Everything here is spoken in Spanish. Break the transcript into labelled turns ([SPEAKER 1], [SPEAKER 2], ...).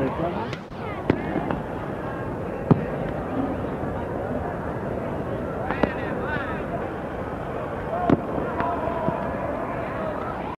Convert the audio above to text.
[SPEAKER 1] de plano.